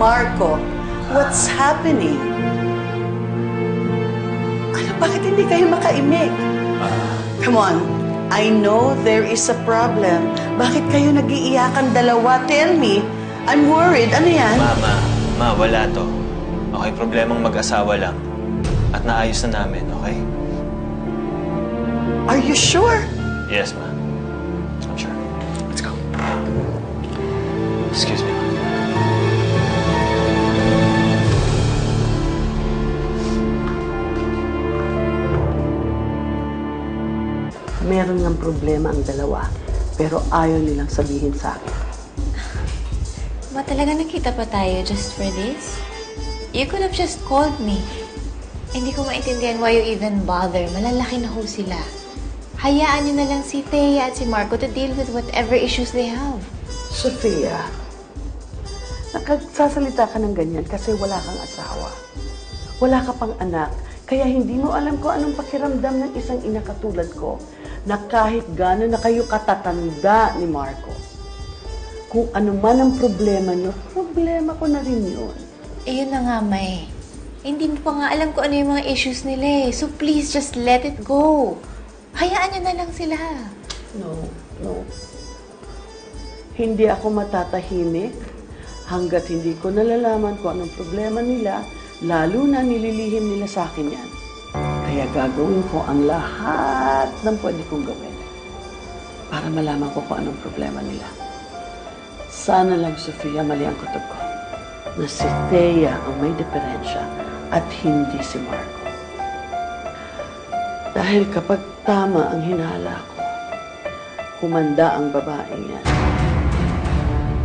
Marco, what's happening? Ano, bakit hindi kayo makaimik? Come on, I know there is a problem. Bakit kayo nag-iiyakan dalawa? Tell me. I'm worried. Ano yan? Ma, ma, ma, wala to. Okay, problemang mag-asawa lang. At naayos na namin, okay? Are you sure? Yes, ma. I'm sure. Let's go. Excuse me. Meron ng problema ang dalawa, pero ayaw nilang sabihin sa akin. Ba talaga nakita pa tayo just for this? You could have just called me. Hindi ko maintindihan why you even bother. Malalaki na ho sila. Hayaan niyo na lang si Thea at si Marco to deal with whatever issues they have. Sofia, nakagsasalita ka ng ganyan kasi wala kang asawa. Wala ka pang anak, kaya hindi mo alam kung anong pakiramdam ng isang ina katulad ko na kahit gano'n na kayo katatanda ni Marco. Kung ano man ang problema niyo, problema ko na rin yun. Eh, yun na nga, May. Hindi mo pa nga alam kung ano yung mga issues nila eh. So please, just let it go. Hayaan niyo na lang sila. No, no. Hindi ako matatahimik hanggat hindi ko nalalaman kung anong problema nila, lalo na nililihim nila sa akin yan. Kaya gagawin ko ang lahat ng pwede kong gawin para malaman ko kung anong problema nila. Sana lang, Sofia, mali ang kutob ko na si Thea ang may diferensya at hindi si Marco. Dahil kapag tama ang hinala ko, humanda ang babaeng yan.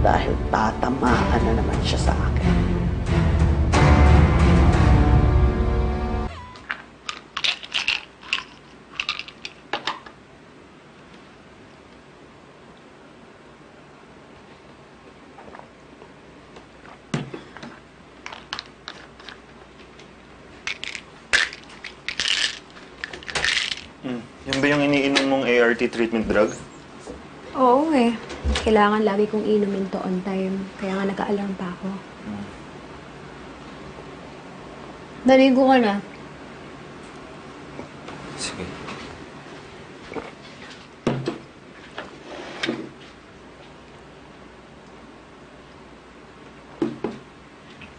Dahil tatamaan na naman siya sa akin. ART treatment drug? Oo eh. Kailangan lagi kong inumin to on time. Kaya nga nag-aalarm pa ako. Naligo ka na. Sige.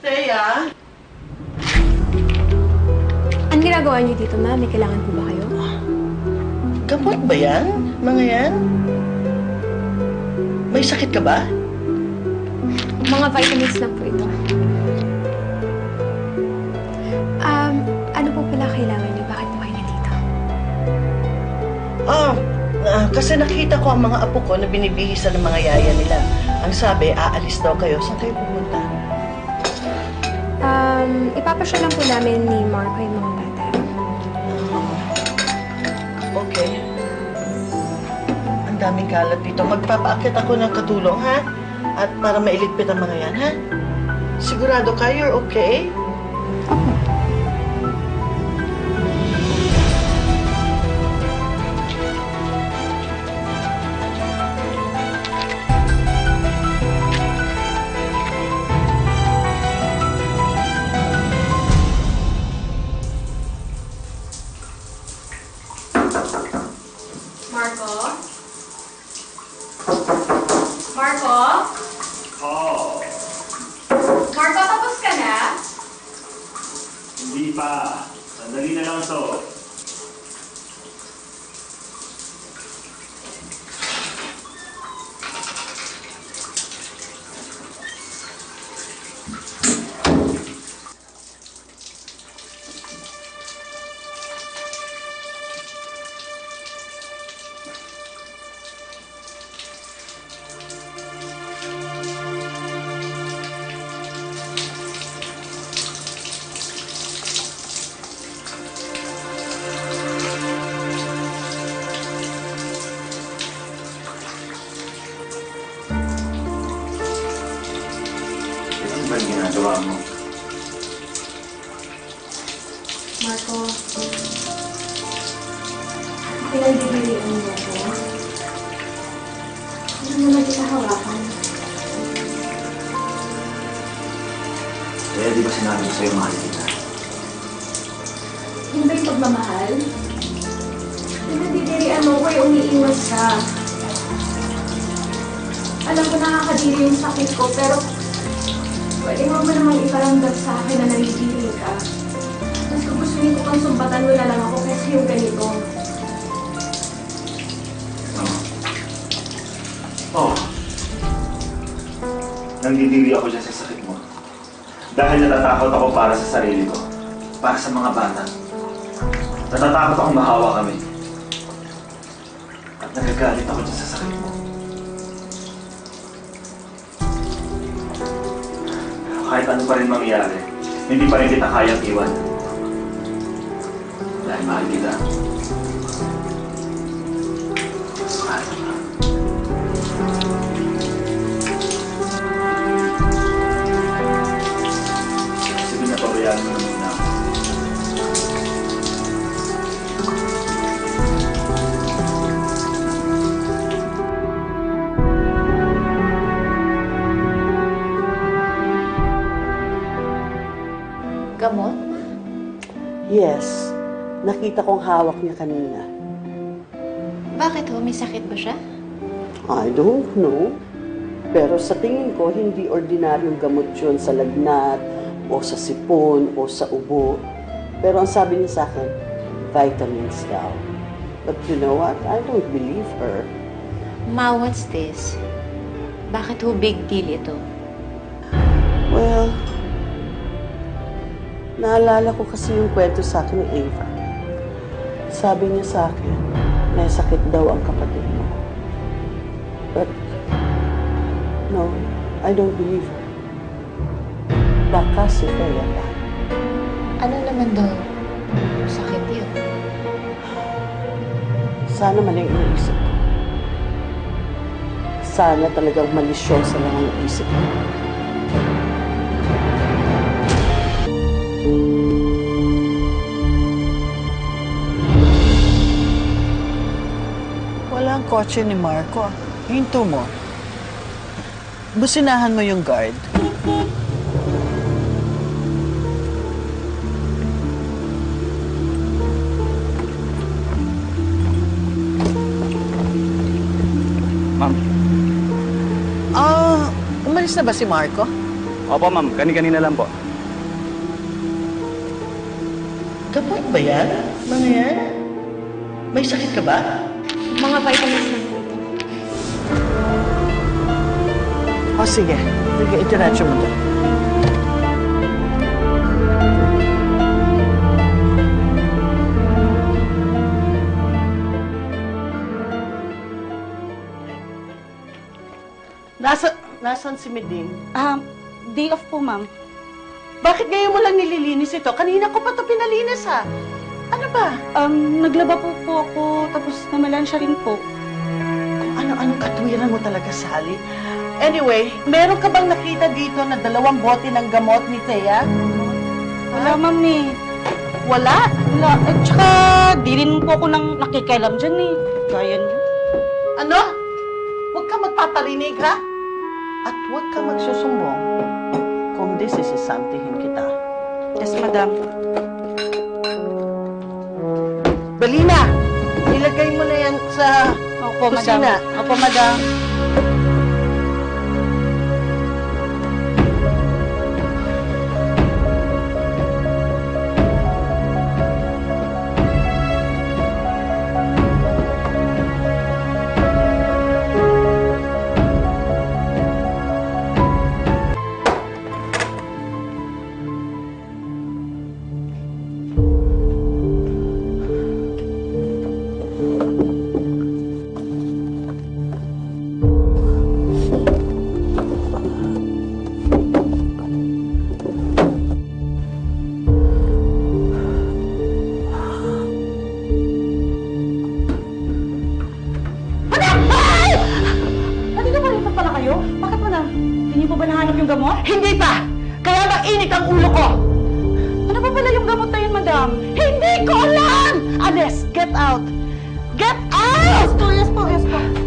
Thea? Ang ginagawa niyo dito, ma? May kailangan po ba kayo? Gamot ba yan? Mga yan? May sakit ka ba? Mga vitamins lang po ito. Um, ano po pala kailangan niyo? Bakit po kayo nandito? Oh, ah, kasi nakita ko ang mga apo ko na binibihisan ng mga yaya nila. Ang sabi, aalis daw kayo. Saan kayo pumunta? Um, ipapasya lang po namin ni Marco yung mga daming kalat dito. Magpapaakit ako ng katulong, ha? At para mailigpit ang mga yan, ha? Sigurado ka, you're okay? Opo. Pinagbibilian mo ako. Hindi mo naman kita hawakan. Kaya di ba sinabi ko sa'yo mahal kita? Yun ba yung pagmamahal? Pinadidirian mo ko yung umiiwas ka. Alam ko nakakadiri yung sakit ko, pero pwede mo ba namang iparamdam sa akin na nalilihim ka? Mas gugustuhin ko kang sumbatan mo na lang ako kasi yung ganito. Oo. Nandidiri ako dyan sa sakit mo. Dahil natatakot ako para sa sarili ko. Para sa mga bata. Natatakot akong mahawa kami. At nagagalit ako dyan sa sakit mo. Kahit ano pa rin mangyari, hindi pa rin kita kayang iwan. Dahil mahal kita. Mahal kita. Nakita kong hawak niya kanina. Bakit ho? May sakit ba siya? I don't know. Pero sa tingin ko, hindi ordinaryong gamot yun sa lagnat, o sa sipon, o sa ubo. Pero ang sabi niya sa akin, vitamins daw. But you know what? I don't believe her. Ma, what's this? Bakit ho big deal ito? Well, naalala ko kasi yung kwento sa akin ni Ava. Sabi niya sa akin, may sakit daw ang kapatid mo. But, no, I don't believe her. Baka si Thea pa. Ano naman daw? Sakit yun. Sana mali ang iniisip ko. Sana talagang malisyosa lang ang isip ko. Kotse ni Marco. Hinto mo. Businahan mo yung guard. Ma'am. Ah, umalis na ba si Marco? Opo, ma'am. Kani-kanina lang po. Kapag ba yan? Mga yan? May sakit ka ba? Mga vitamins lang po ito. O sige, sige, itiratso mo doon. Nasa, nasan si Meding? Ah, day off po, ma'am. Bakit ngayon mo lang nililinis ito? Kanina ko pa ito pinalinis ha. Ano ba? Um, naglaba po po ako, tapos namalansya rin po. Kung ano-anong katwiran mo talaga, Sally. Anyway, meron ka bang nakita dito na dalawang bote ng gamot ni Thea? Wala, ma'am eh. Wala? Wala. At saka, di rin po ako nang nakikialam dyan eh. Kaya niyo. Ano? Huwag ka magpaparinig, ha? At huwag ka magsusumbong kung this is isantihin kita. Yes, madam. Balina! Ilagay mo na yan sa Opo, madam. kusina. Opo, madam. Pa ba nahanap yung gamot? Hindi pa! Kaya mainit ang ulo ko! Ano pa pala yung gamot na yun, madam? Hindi ko alam! Anes, get out! Get Yes out! po, yes po, yes po.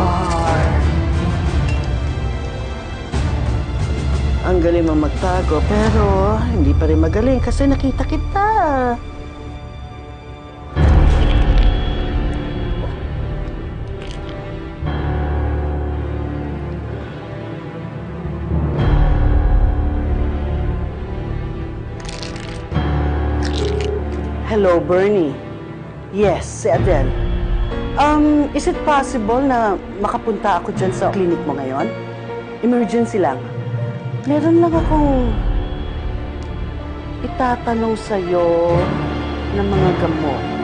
Are. Ang galing mo magtago, pero hindi pa rin magaling kasi nakita kita. Hello, Bernie. Yes, si Adele. Um, is it possible na makapunta ako dyan sa clinic mo ngayon? Emergency lang. Meron lang akong itatanong sa'yo ng mga gamot.